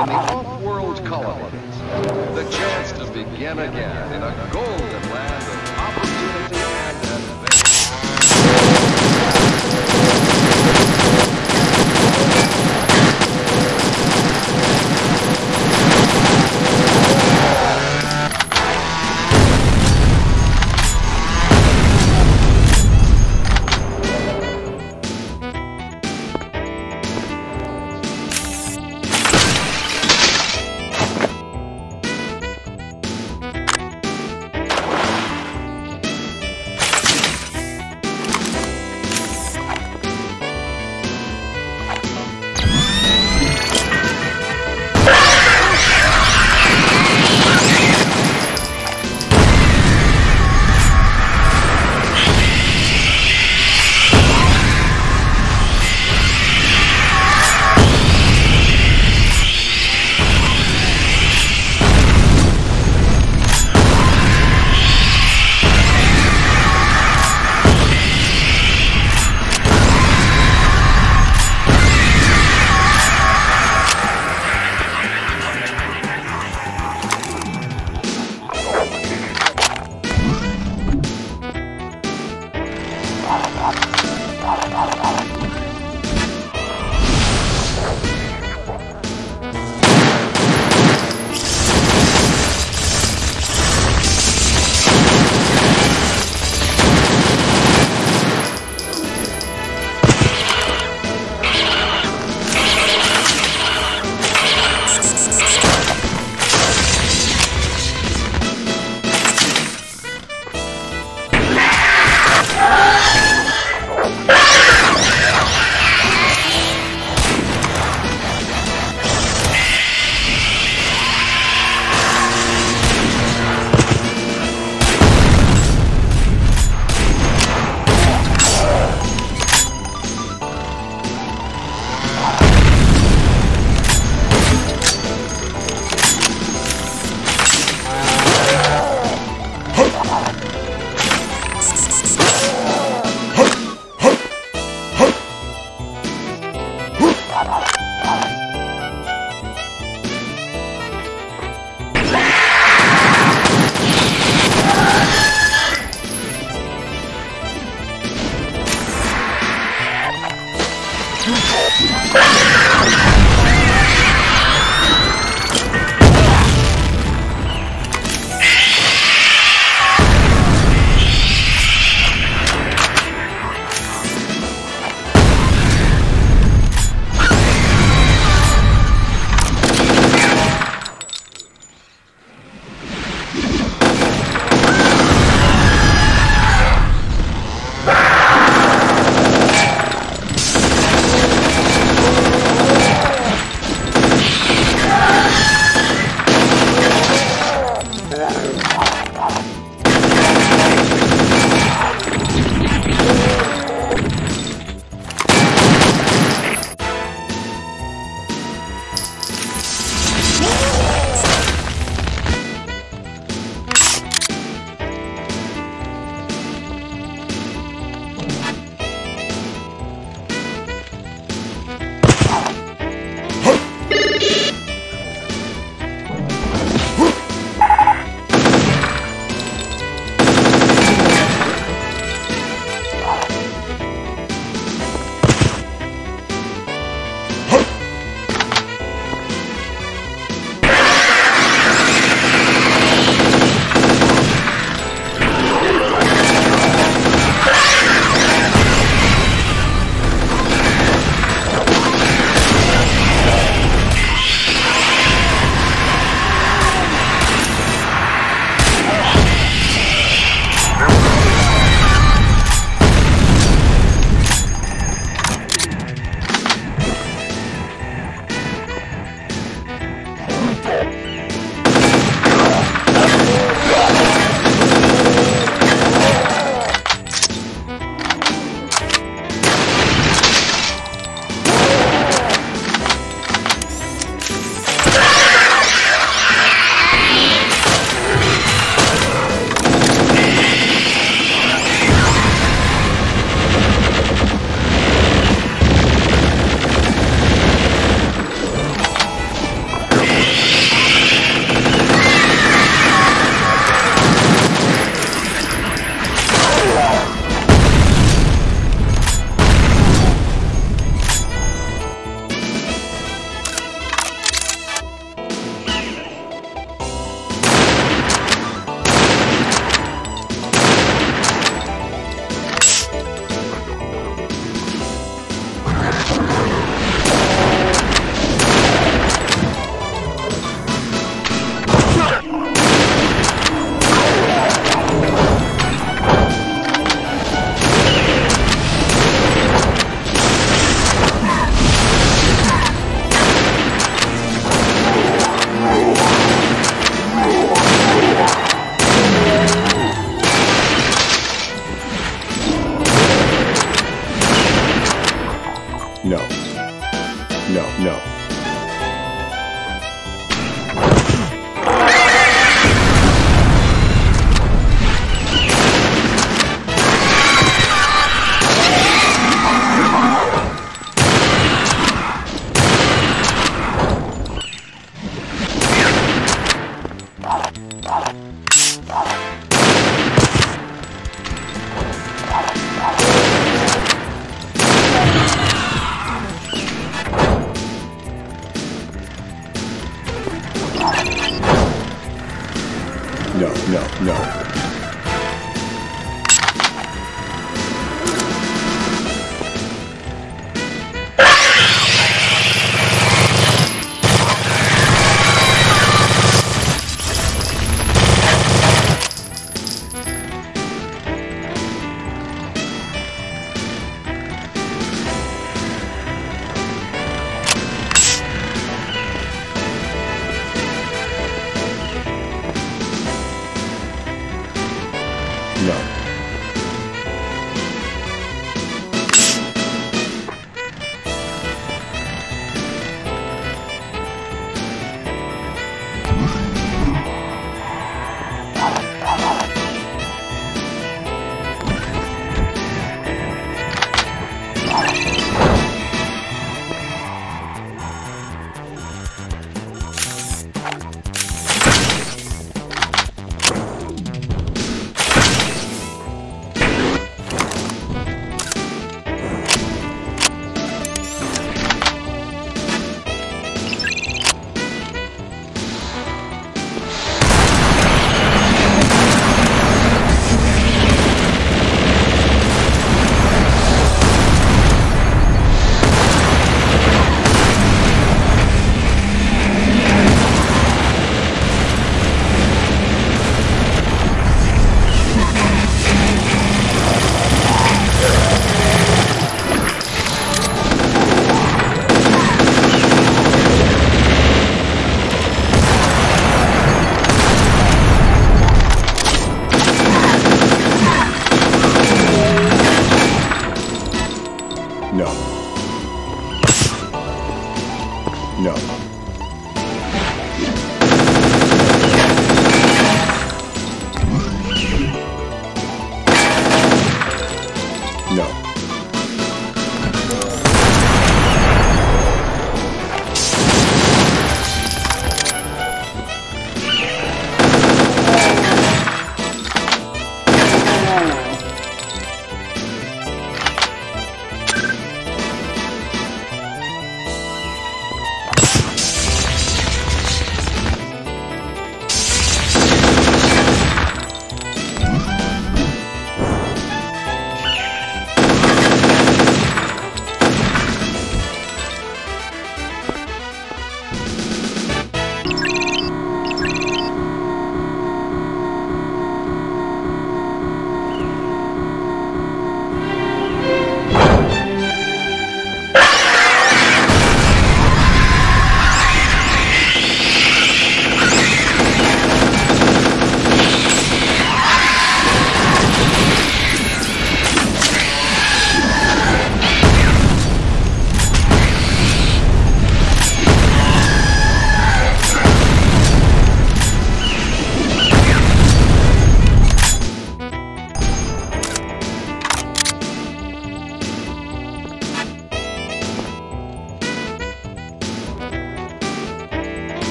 in the off-world colonies. The chance to begin again in a golden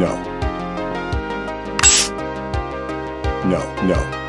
No. No, no.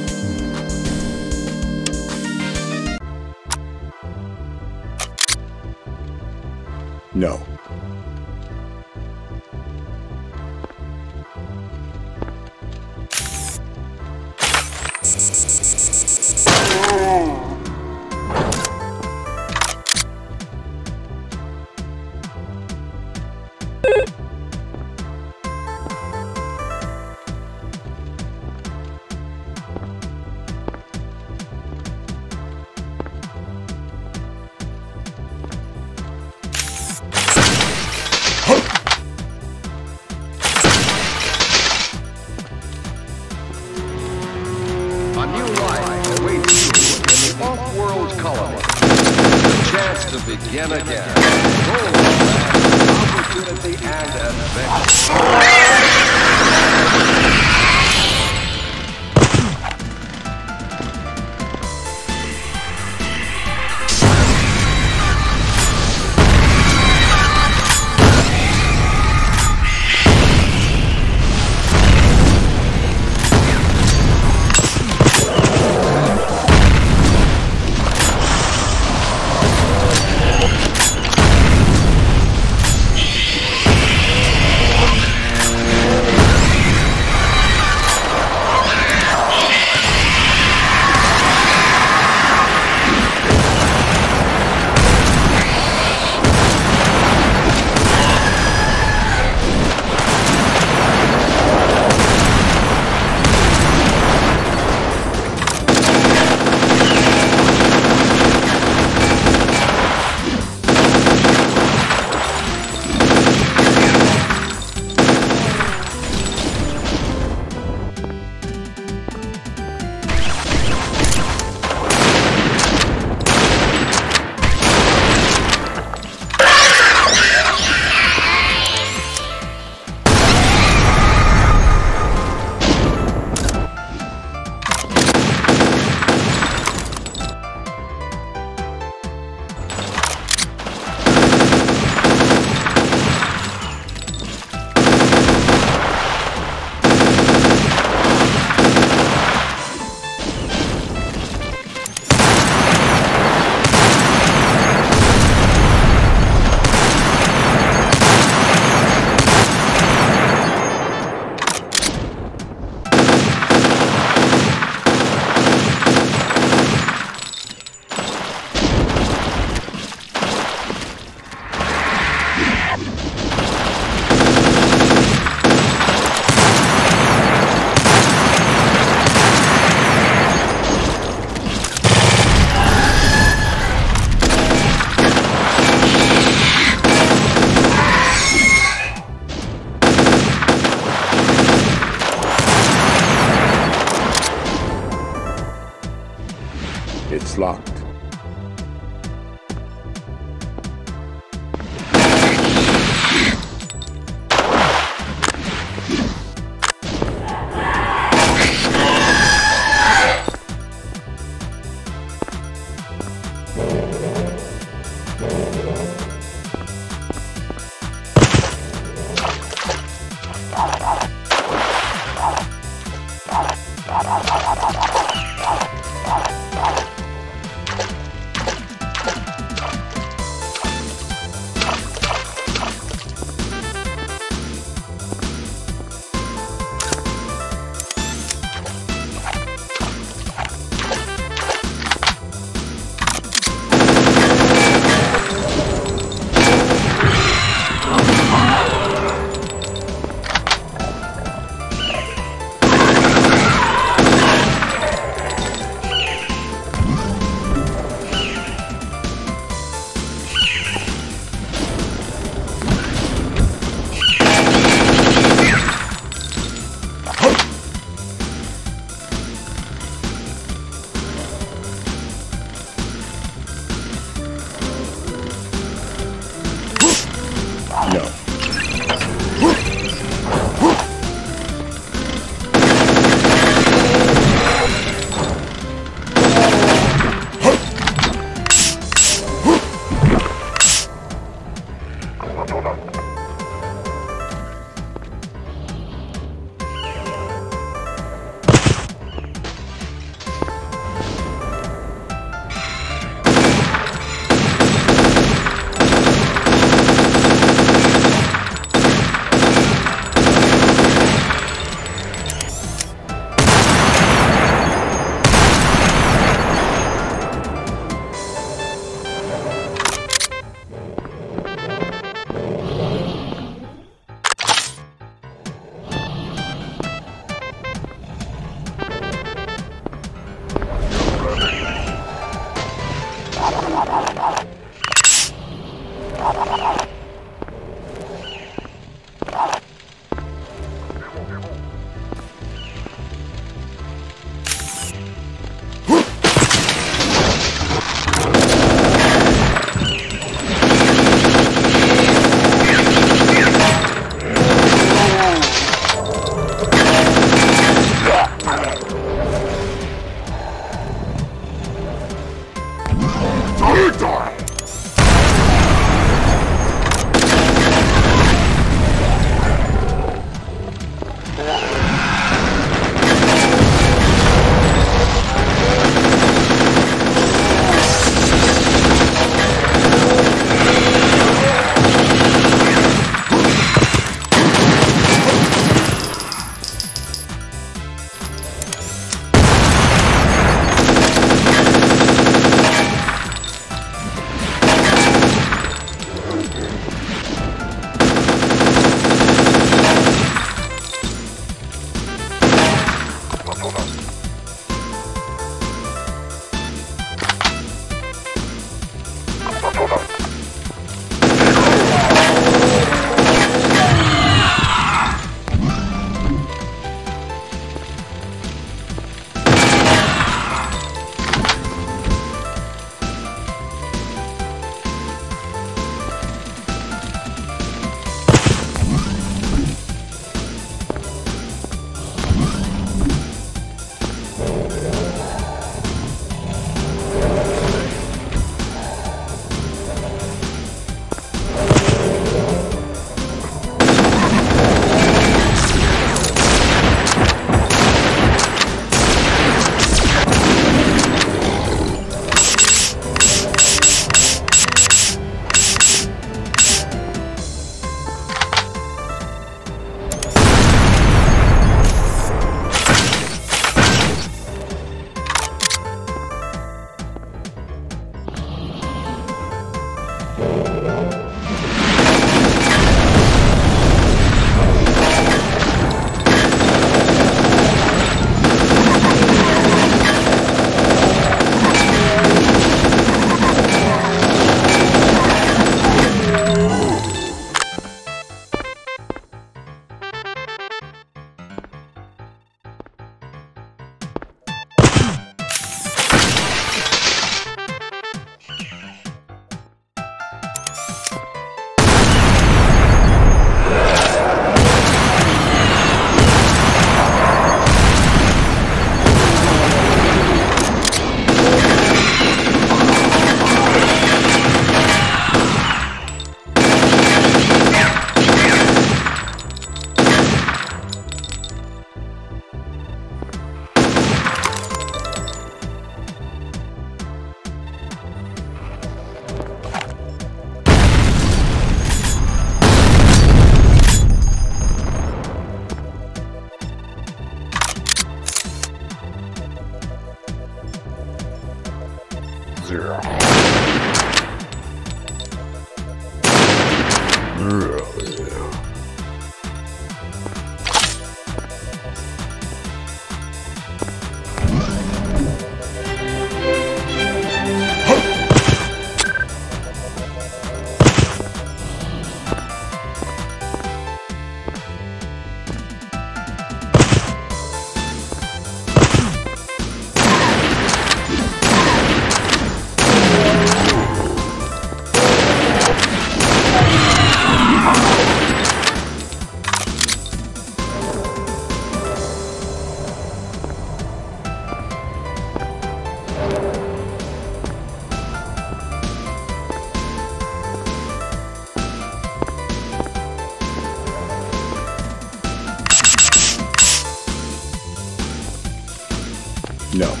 No.